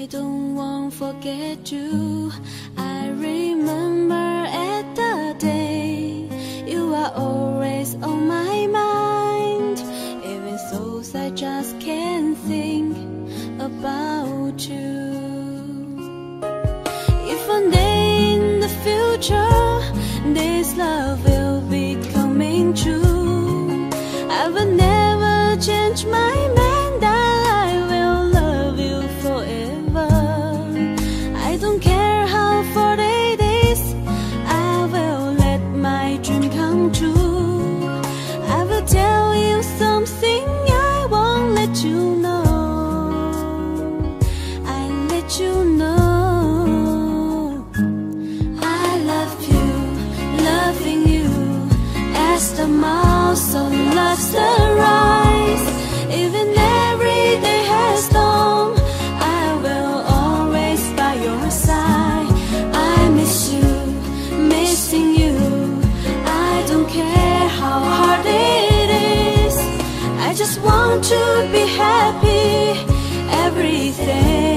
I don't want to forget you. I remember at the day You are always on my mind. Even so I just can't think about you. If one day in the future This love will be coming true I will never change my just want to be happy. Everything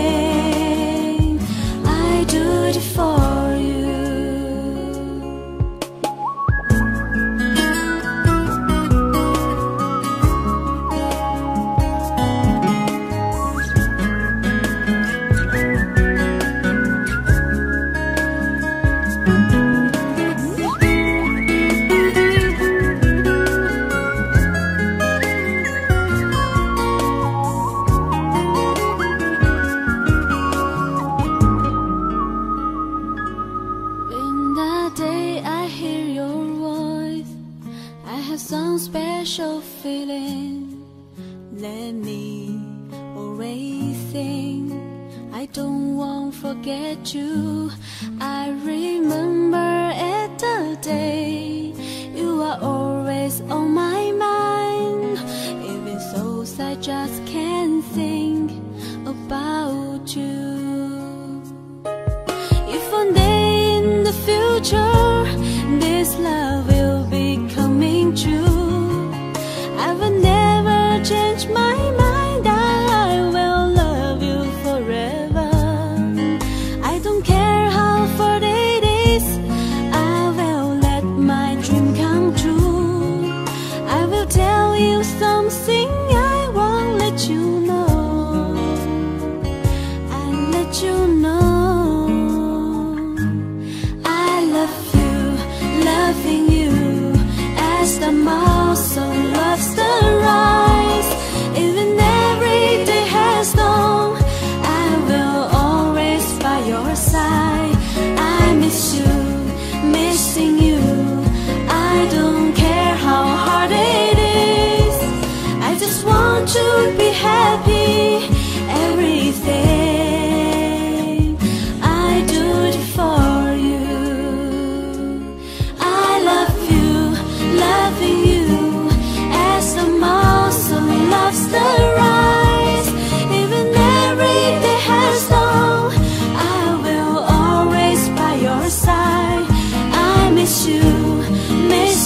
have some special feeling. Let me always think. I don't want to forget you. I remember at the day you are always on my mind. Even so, I just can't think about you. If one day in the future this love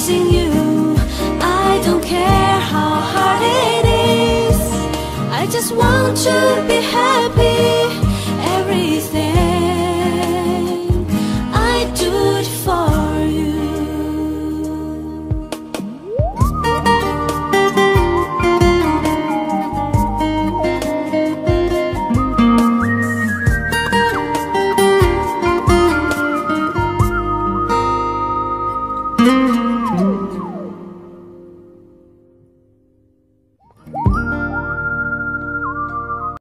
missing you. I don't care how hard it is. I just want to be happy.